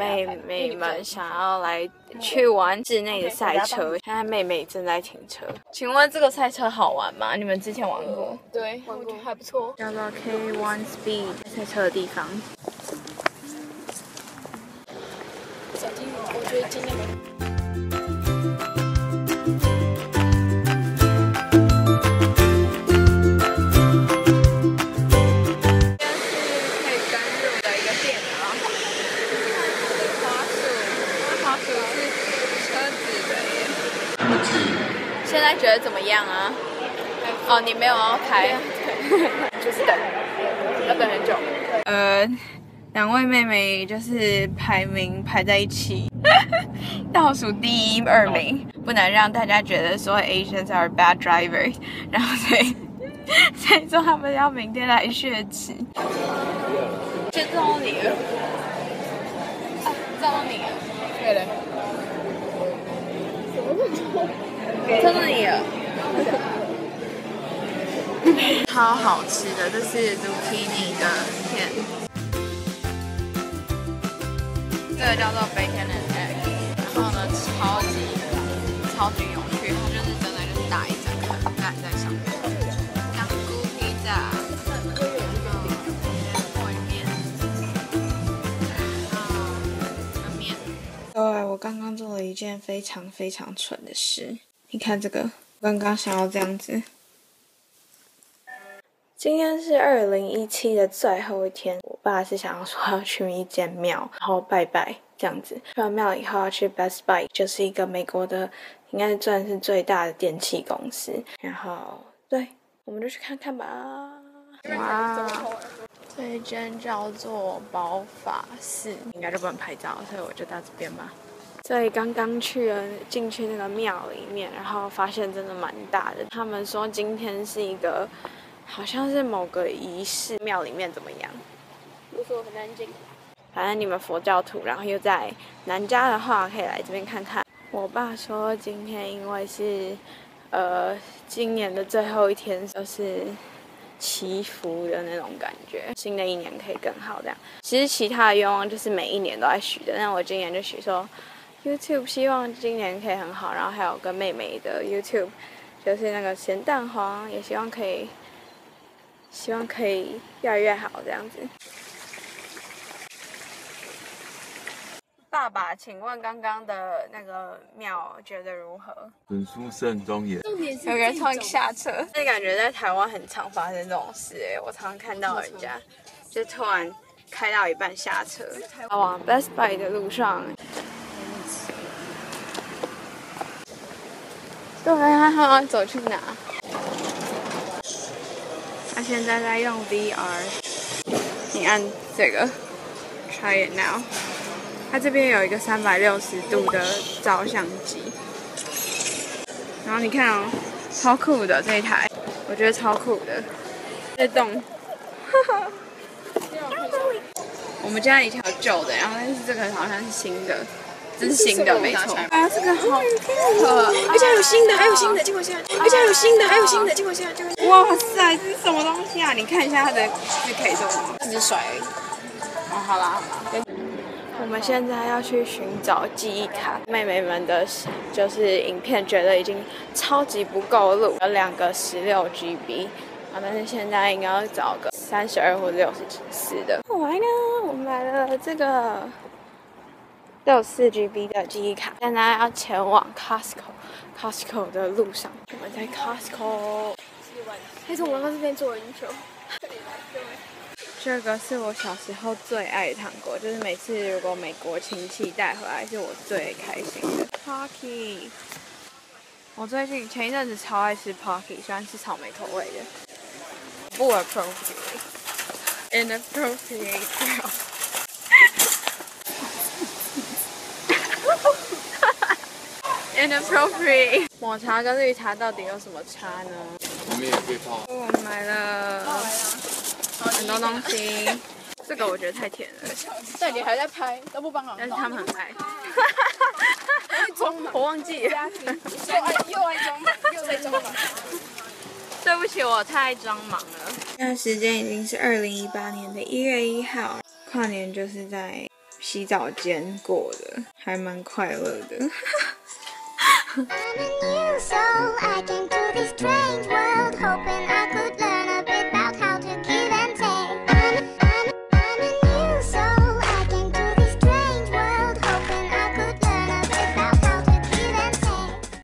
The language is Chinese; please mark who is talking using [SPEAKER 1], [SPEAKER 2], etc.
[SPEAKER 1] 妹妹们想要来去玩室内的赛车，现在妹妹正在停车。请问这个赛车好玩吗？你们之前玩过？
[SPEAKER 2] 对，我觉得还不错。
[SPEAKER 1] 叫做 K One Speed 赛车的地方。
[SPEAKER 2] 我觉得今天
[SPEAKER 1] 现在觉得怎么样啊？哦，你没有要开。
[SPEAKER 2] 就是等，要等很久。
[SPEAKER 1] 呃，两位妹妹就是排名排在一起，倒数第一、二名，不能让大家觉得说 Asians are bad drivers，然后所以所以说他们要明天来血池。就到你了，啊，到你了，
[SPEAKER 2] 对了，
[SPEAKER 1] 真的耶。超好吃的，这是 zucchini 的片，这个叫做 bacon and egg，然后呢，超级超级有趣，它就是真的就是打一整个蛋在上面，香菇披萨，然后烩面，然后面。各位，我刚刚做了一件非常非常蠢的事，你看这个，刚刚想要这样子。今天是二零一七的最后一天，我爸是想要说要去一间庙，然后拜拜这样子。去完庙以后要去 Best Buy，就是一个美国的，应该算是最大的电器公司。然后，对，我们就去看看吧。哇，这一间叫做宝法寺，应该就不能拍照，所以我就到这边吧。所以刚刚去了进去那个庙里面，然后发现真的蛮大的。他们说今天是一个。好像是某个仪式，庙里面怎么样？
[SPEAKER 2] 不说很安静。
[SPEAKER 1] 反正你们佛教徒，然后又在南加的话，可以来这边看看。我爸说今天因为是呃今年的最后一天，就是祈福的那种感觉，新的一年可以更好这样。其实其他的愿望就是每一年都在许的，但我今年就许说 YouTube 希望今年可以很好，然后还有跟妹妹的 YouTube 就是那个咸蛋黄，也希望可以。希望可以越来越好，这样子。爸爸，请问刚刚的那个庙觉得如何？
[SPEAKER 3] 很殊胜庄严。
[SPEAKER 1] 有人突然下车，这感觉在台湾很常发生这种事哎，我常常看到人家就突然开到一半下车。往 Best Buy 的路上，对啊，他要走去哪？他现在在用 VR，你按这个，Try it now。它这边有一个三百六十度的照相机，然后你看哦，超酷的这一台，我觉得超酷的，在动。我们家一条旧的，然后但是这个好像是新的，这是新的没错。啊，这个好可爱，
[SPEAKER 2] 而且还有新的，还有新的，结果现在，而且还有新的，还有新的，结果现在，结果
[SPEAKER 1] 哇塞，这是什么东西啊？你看一下它的是可以做什么？
[SPEAKER 2] 只是甩而已。
[SPEAKER 1] 哦，好啦好啦。我们现在要去寻找记忆卡，妹妹们的就是影片觉得已经超级不够录，有两个十六 GB，啊，但是现在应该要找个三十二或者六十四的。来呢，我们买了这个六四 GB 的记忆卡，现在要前往 Costco，Costco 的路上，我们在 Costco。
[SPEAKER 2] 还是我们在这边做人球。
[SPEAKER 1] 这个是我小时候最爱的糖果，就是每次如果美国亲戚带回来，是我最开心的。Pocky，我最近前一阵子超爱吃 Pocky，喜欢吃草莓口味的。不 appropriate，inappropriate girl。inappropriate。抹茶跟绿茶到底有什么差呢？
[SPEAKER 3] 我们也可以泡。
[SPEAKER 1] 我买了很多东西，这个我觉得太甜了。
[SPEAKER 2] 但你还在拍，都不帮忙。
[SPEAKER 1] 但是他们很爱。
[SPEAKER 2] 装忙，
[SPEAKER 1] 我忘记了。
[SPEAKER 2] 又爱又爱装忙，又在装忙。
[SPEAKER 1] 对不起，我太装忙了。现在时间已经是二零一八年的一月一号，跨年就是在洗澡间过的，还蛮快乐的。I'm a new soul. I came to this strange world.